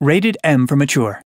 Rated M for Mature.